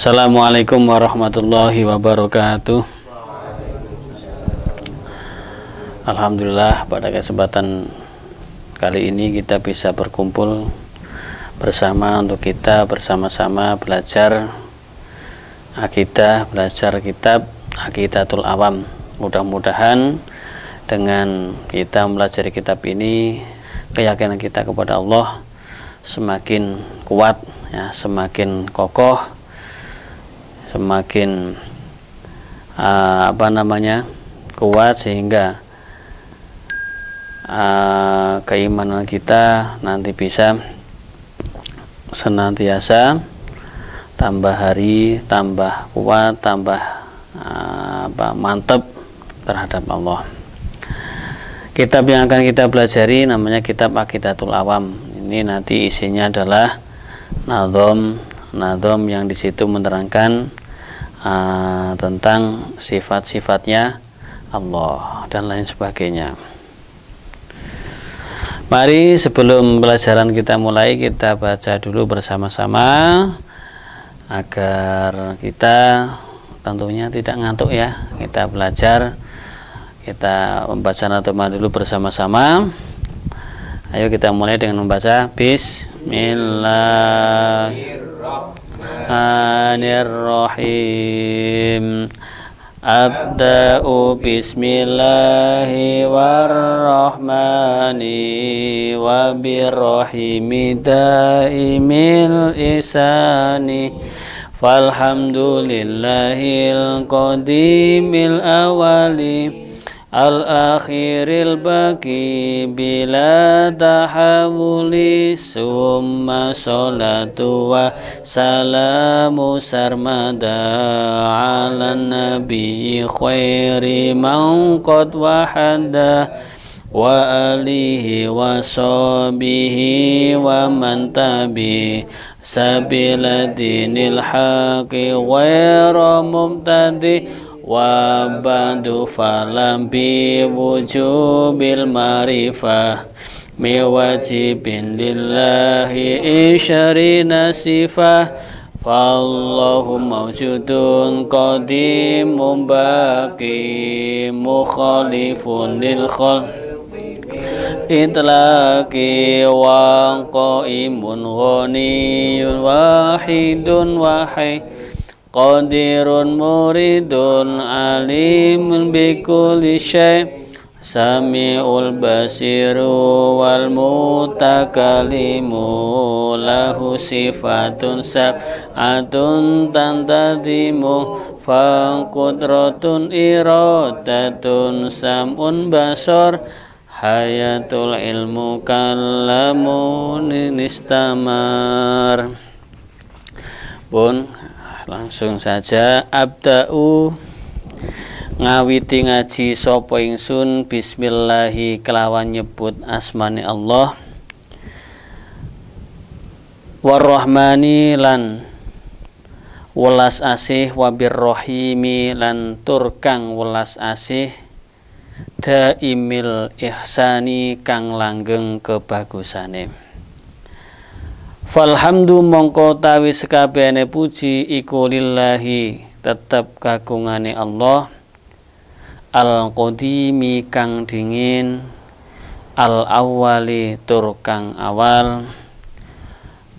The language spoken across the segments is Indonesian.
Assalamualaikum warahmatullahi wabarakatuh. Alhamdulillah pada kesempatan kali ini kita bisa berkumpul bersama untuk kita bersama-sama belajar akidah, belajar kitab Akidatul Awam. Mudah-mudahan dengan kita mempelajari kitab ini keyakinan kita kepada Allah semakin kuat ya, semakin kokoh semakin uh, apa namanya kuat sehingga uh, keimanan kita nanti bisa senantiasa tambah hari tambah kuat tambah uh, apa mantap terhadap Allah. Kitab yang akan kita pelajari namanya kitab Akidatul Awam. Ini nanti isinya adalah nadom nadom yang di situ menerangkan uh, tentang sifat-sifatnya Allah dan lain sebagainya. Mari sebelum pelajaran kita mulai kita baca dulu bersama-sama agar kita tentunya tidak ngantuk ya. Kita belajar kita membaca natoma dulu bersama-sama. Ayo kita mulai dengan membaca Bismillahirrahmanirrahim. الرحمن الرحيم أبدأ بسم الله والرحمن وبالرحيم دائم الإسان فالحمد لله القديم الأول الأخير الباقي بلا تحول ثم صلاة وسلام سرمدا على النبي خير من قد وحده وآله وصحبه ومن تبي سبيل دين الحق غير مبتدئ وبعد فلم بوجوب المعرفة من واجب لله إشرين صفة فالله موجود قديم باقي مخالف للخلق إطلاقي وقائم غني واحد واحد Qadirun muridun alimun bikulli syai' Sami'ul basiru wal mutakalimu lahu sifatun sab'atun tantadimu. Faqudratun iradatun sam'un basar Hayatul ilmu kallamun nistamar Pun langsung saja abda'u ngawiti ngaji sapa ingsun bismillahi kelawan nyebut asmani Allah. Warrahmani lan welas asih wabir rohimi lan turkang welas asih daimil ihsani kang langgeng kebagusane Falhamdu mongko tawi sekabehane puji iku lillahi tetep kagungane Allah. Al qadimi kang dingin al awali tur kang awal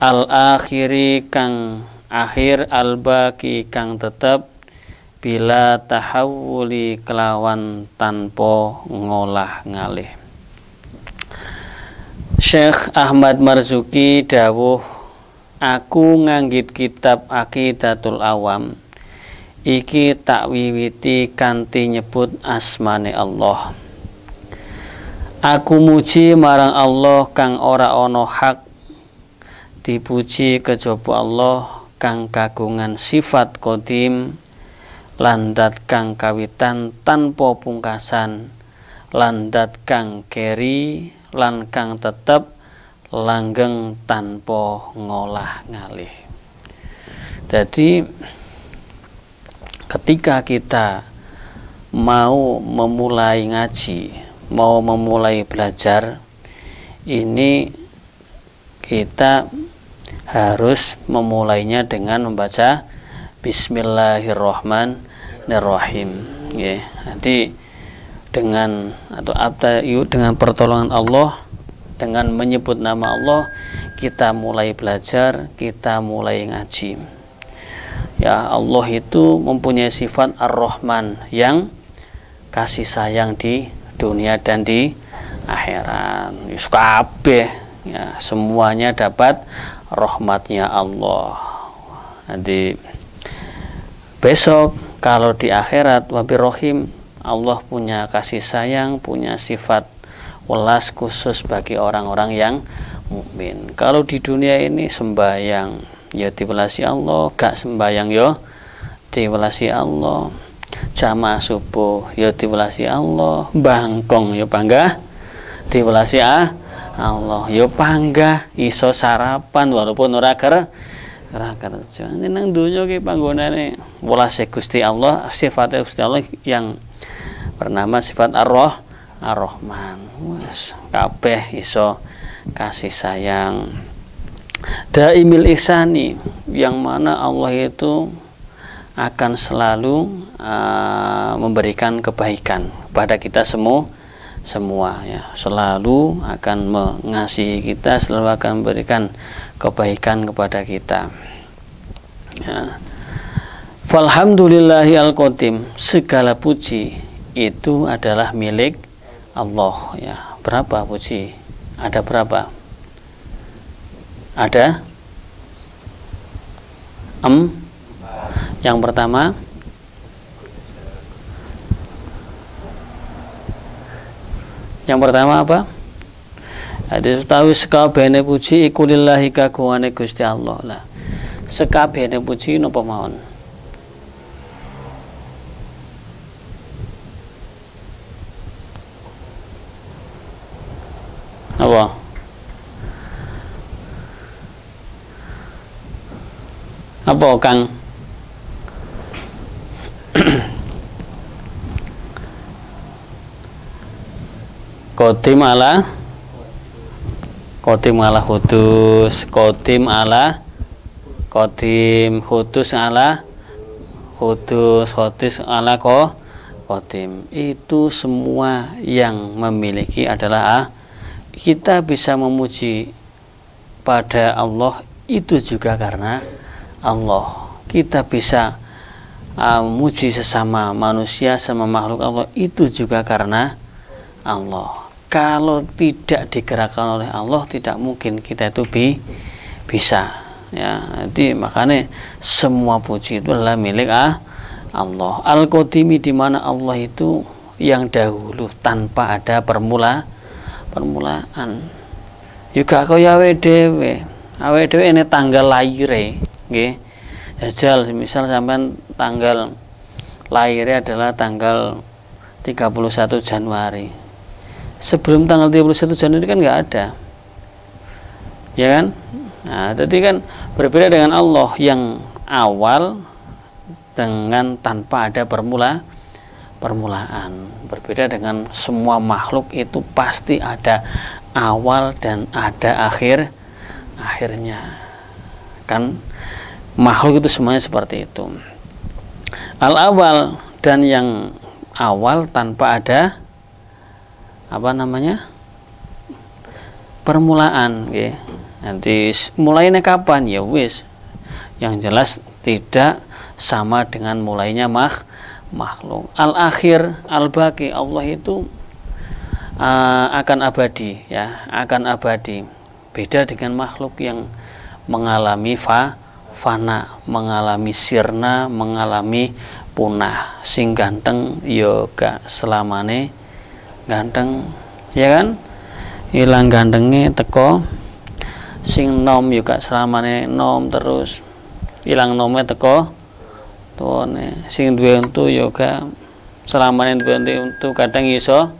al akhiri kang akhir al baki kang tetep bila tahawuli kelawan tanpa ngolah ngalih Syekh Ahmad Marzuki dawuh aku nganggit kitab Aqidatul Awam. Iki tak wiwiti kanthi nyebut asmane Allah. Aku muji marang Allah kang ora ana hak. Dipuji kejaba Allah kang kagungan sifat kodim landat kang kawitan tanpa pungkasan landat kang keri lan kang tetep langgeng tanpa ngolah ngalih. Jadi ketika kita mau memulai ngaji, mau memulai belajar, ini kita harus memulainya dengan membaca Bismillahirrahmanirrahim. Ya, nanti dengan atau apa dengan pertolongan Allah dengan menyebut nama Allah kita mulai belajar, kita mulai ngaji. Ya, Allah itu mempunyai sifat Ar-Rahman yang kasih sayang di dunia dan di akhirat. Kabeh ya, semuanya dapat rahmatnya Allah. Nanti besok kalau di akhirat wabirohim Allah punya kasih sayang, punya sifat welas khusus bagi orang-orang yang mukmin. Kalau di dunia ini sembahyang ya diwelasi Allah, gak sembahyang ya diwelasi Allah. Jamaah subuh ya diwelasi Allah, bangkong ya bangga diwelasi ah Allah yo panggah iso sarapan walaupun ora ker ora kerja nang donya ki panggonane welase Gusti Allah sifat Gusti Allah yang bernama sifat Ar-Roh Ar-Rahman wes kabeh iso kasih sayang. Daimil ihsani yang mana Allah itu akan selalu uh, memberikan kebaikan kepada kita semua semua ya. Selalu akan mengasihi kita selalu akan memberikan kebaikan kepada kita ya. Falhamdulillahi al segala puji itu adalah milik Allah ya berapa puji ada berapa ada em yang pertama Yang pertama apa? Hadis tahu sekabehane puji iku lillahi kagungane Gusti Allah lah. Sekabehane puji napa mawon? Apa? Apa Kang? Kodim ala? Kodim ala khutus. Kodim ala? Kodim khutus ala? Khutus Khutus ala ko? Kodim Itu semua yang memiliki adalah ah, Kita bisa memuji pada Allah itu juga karena Allah. Kita bisa uh, memuji sesama manusia sama makhluk Allah itu juga karena Allah. Kalau tidak digerakkan oleh Allah tidak mungkin kita itu bi bisa ya. Jadi makanya semua puji itu adalah milik ah, Allah. Al qadimi di mana Allah itu yang dahulu tanpa ada permula permulaan. Juga kaya awe dhewe. Awe ini tanggal lahir nggih. Jajal misal sampai tanggal lahirnya adalah tanggal 31 Januari. Sebelum tanggal 31 Januari kan nggak ada. Ya kan? Nah jadi kan berbeda dengan Allah yang awal dengan tanpa ada permula permulaan. Berbeda dengan semua makhluk itu pasti ada awal dan ada akhir akhirnya. Kan makhluk itu semuanya seperti itu. Al awal dan yang awal tanpa ada apa namanya? Permulaan ya. nanti mulainya kapan? Ya wis. Yang jelas tidak sama dengan mulainya mak makhluk. Al akhir al baki Allah itu uh, akan abadi ya akan abadi. Beda dengan makhluk yang mengalami fa fana mengalami sirna mengalami punah. Sing ganteng yoga selamane ganteng ya kan? Hilang gantengnya teko sing nom juga selamanya nom terus. Hilang nomnya teko tuane sing duwe untu yoga selamanya duwe untu kadang iso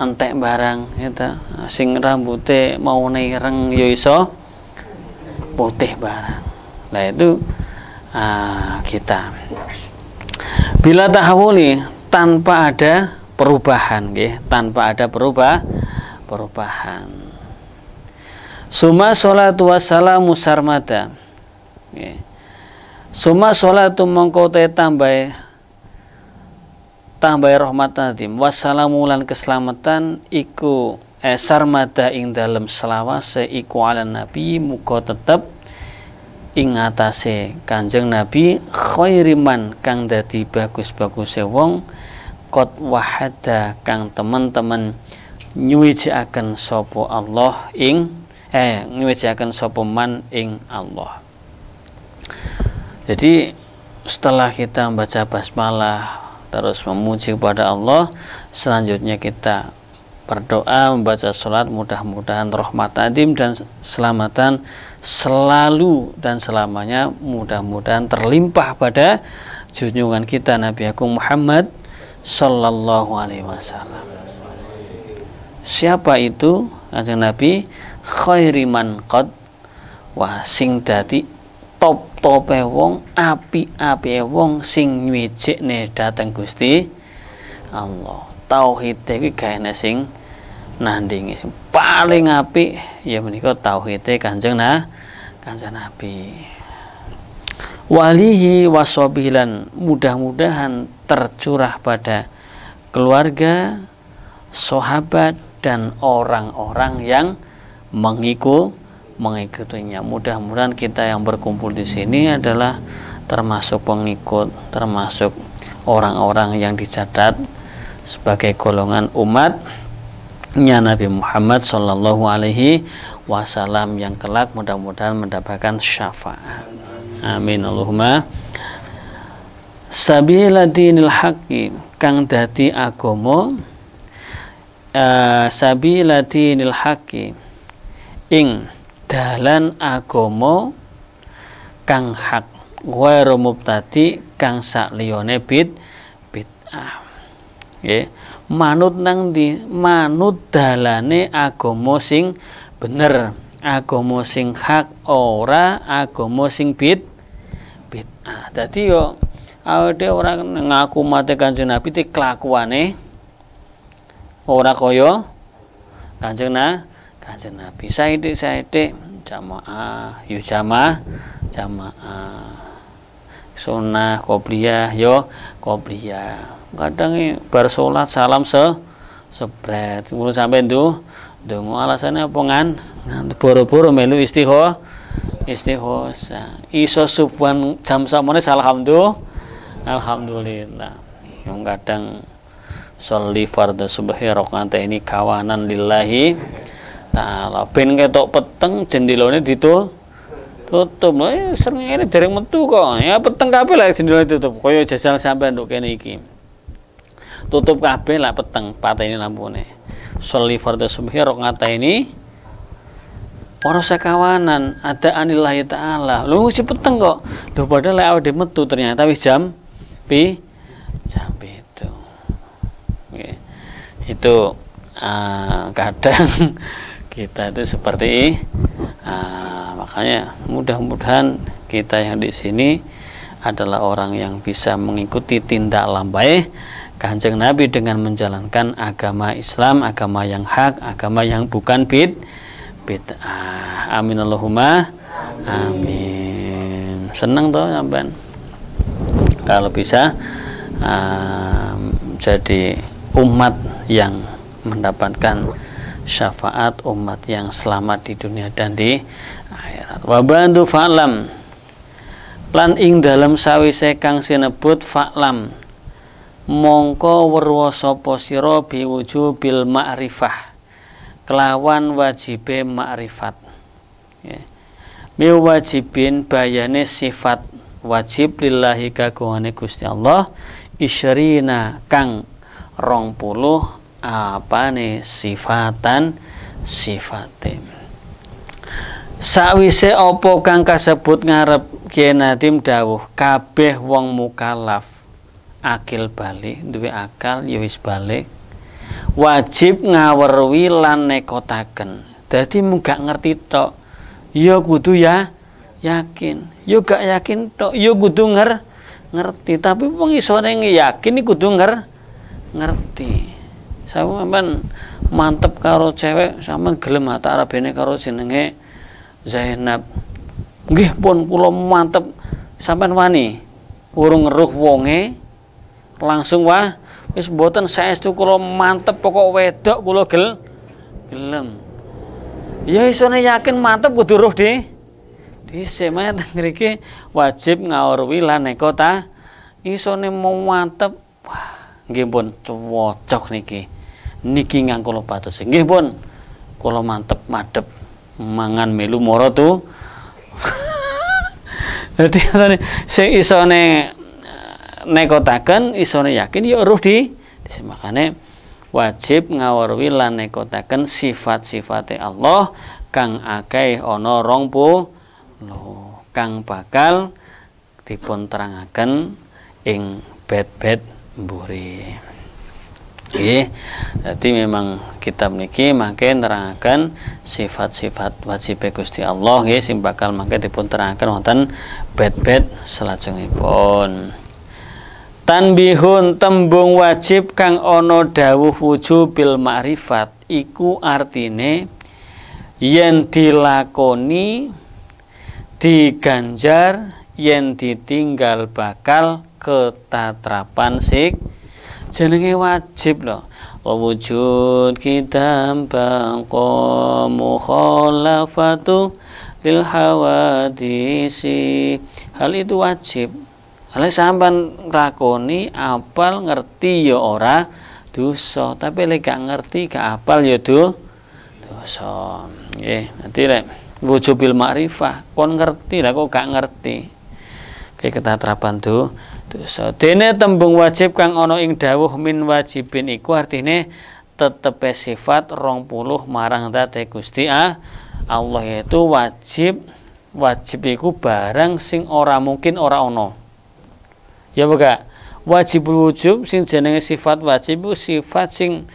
entek barang itu sing rambutnya mau nireng yo iso putih barang. Nah itu uh, kita. Bila tahawuli tanpa ada perubahan nggih tanpa ada perubah perubahan. Suma salatu wassalamu sarmada nggih Suma sholatu mongko te tambah tambah rahmat nadim wassalamu lan keselamatan iku eh, sarmada ing dalam selawase iku ala nabi. Muka tetep ing atase kanjeng nabi khairiman kang dadi bagus-bagus wong kot wahada kang teman-teman nyuwijaken sapa Allah ing eh nyuwijaken sapa man ing Allah jadi setelah kita membaca basmalah terus memuji kepada Allah selanjutnya kita berdoa membaca sholat mudah-mudahan rahmat adim dan selamatan selalu dan selamanya mudah-mudahan terlimpah pada junjungan kita Nabi Agung Muhammad Sallallahu Alaihi Wasallam. Siapa itu kanjeng Nabi? Khairiman qad wah sing dadi top tope wong api-api wong sing nywijikne dateng Gusti Allah. Tauhid iki gaene sing nandingi sing paling apik ya menika tauhid Kanjeng nah Kanjeng Nabi. Walihi wasobilan mudah-mudahan tercurah pada keluarga, sahabat dan orang-orang yang mengikut mengikutinya. Mudah-mudahan kita yang berkumpul di sini adalah termasuk pengikut, termasuk orang-orang yang dicatat sebagai golongan umatnya Nabi Muhammad Shallallahu Alaihi Wasallam yang kelak mudah-mudahan mendapatkan syafaat. Amin Allahumma. Sabila dinil kang dadi agama uh, sabila dinil ing dalan agama kang hak. Ghairu mubtadi kang sakliyane bid bid'ah. Nggih. Manut nang di manut dalane agama sing bener agama sing hak ora agama sing bid bid'ah. Dadi yo awake ora ngaku mate kanjeng Nabi ti kelakuane ora kaya kanjeng Nabi kanjeng Nabi. Saiki saiki jamaah yo jamaah jamaah. Sunnah qobliyah yo qobliyah. Kadang bar salat salam se sebret. Ngono sampai ndu ndonga alasannya apa ngan? Boro-boro melu istiho istihosa iso subuhan jam samone alhamdulillah. Alhamdulillah. Yang kadang sholli fardhu subhi rakaat ini kawanan lillahi ta'ala ben ketok peteng jendelane ditu tutup. Lho eh, sering ini dereng metu kok. Ya peteng kabeh lah jendela ditutup. Kaya jajal sampai nduk kene iki. Tutup kabeh lah peteng pateni lampune. Sholli fardhu subhi rakaat ini ora sekawanan ada anillahi taala. Lu si peteng kok. Lho padahal lek awake metu ternyata wis jam pi jam itu itu uh, kadang kita itu seperti uh, makanya mudah-mudahan kita yang di sini adalah orang yang bisa mengikuti tindak lambai kanjeng Nabi dengan menjalankan agama Islam, agama yang hak, agama yang bukan bid bid'ah. Amin Allahumma amin. Senang toh sampean kalau bisa uh, jadi umat yang mendapatkan syafaat umat yang selamat di dunia dan di akhirat. Wa bantu fa'lam lan ing dalam sawise kang sinebut fa'lam mongko werwa sapa sira biwujubil ma'rifah kelawan wajibe ma'rifat ya. mi wajibin bayane sifat wajib lillahi kagungane Gusti Allah isyrina kang rong puluh apa nih? Sifatan sifate sawise opo kang kasebut ngarep Kiai Nadim dawuh kabeh wong mukallaf. Akil balik duwe akal ya wis balik. Wajib ngawerwi lan nekotaken. Dadi muga ngerti tok ya kudu ya yakin. Ya gak yakin tok ya kudu nger ngerti. Tapi wong isone yakin kudu nger ngerti sampean mantep karo cewek sampean gelem arabene karo jenenge Zainab. Nggih pun kula mantep. Sampean wani? Urung ngeruh wonge? Langsung wah wis mboten saestu kula mantep pokok wedok kula gel gelem. Ya isone yakin mantep kudu roh di. Dhisik mriki wajib ngawruhi lan neko ta. Isone mau mantep wah nggih pun cocok niki niki ngangkula patus nggih pun. Kula mantep madep mangan melu moro tu. Dadi sing isone nekotaken isone yakin ya roh di. Makane wajib ngawarwi lan nekotaken sifat-sifate Allah kang akeh ana rong lo kang bakal dipun terangaken ing bed-bed mburi. Nggih. Jadi memang kitab niki mangke nerangaken sifat-sifat wajib Gusti Allah nggih sing bakal mangke dipun terangaken wonten bed-bed salajengipun. Tanbihun tembung wajib kang ana dawuh wujubil ma'rifat iku artine yen dilakoni diganjar yen ditinggal bakal ketatrapan sik jenenge wajib loh wujud kita bangko mukhalafatu lil hawadisi. Hal itu wajib. Hal sampean lakoni apal ngerti ya ora? Dosa, tapi lek gak ngerti gak apal ya do dosa. Nggih, nanti lek? Wujubil ma'rifah. Kon ngerti lah kok gak ngerti. Kayak ketatrapan tuh dosa. Dene tembung wajib kang ana ing dawuh min wajibin iku artine tetepe sifat rong puluh marang date Gusti ah, Allah itu wajib wajib iku barang sing ora mungkin ora ono ya buka wajib wujub sing jenenge sifat wajib sifat sing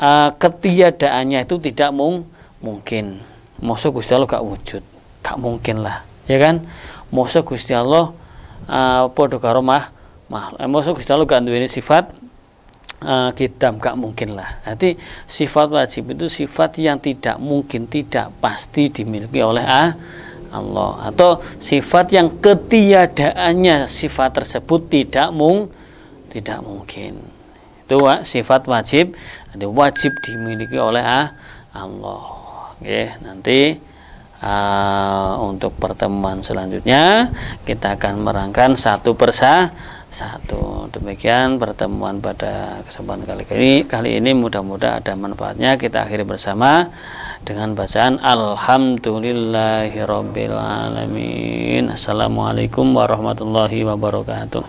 uh, ketiadaannya itu tidak mung mungkin. Masa Gusti Allah gak wujud. Gak mungkin lah. Ya kan? Masa Gusti Allah uh, podo karo mah eh, Masa Gusti Allah gak duweni sifat uh, gak mungkin lah. Jadi sifat wajib itu sifat yang tidak mungkin tidak pasti dimiliki oleh ah, Allah. Atau sifat yang ketiadaannya sifat tersebut tidak mung tidak mungkin. Itu sifat wajib ada wajib dimiliki oleh ah, Allah. Oke, nanti uh, untuk pertemuan selanjutnya kita akan merangkan satu persa satu. Demikian pertemuan pada kesempatan kali ini. Kali ini mudah-mudahan ada manfaatnya. Kita akhiri bersama dengan bacaan Alhamdulillahirobbilalamin Assalamualaikum warahmatullahi wabarakatuh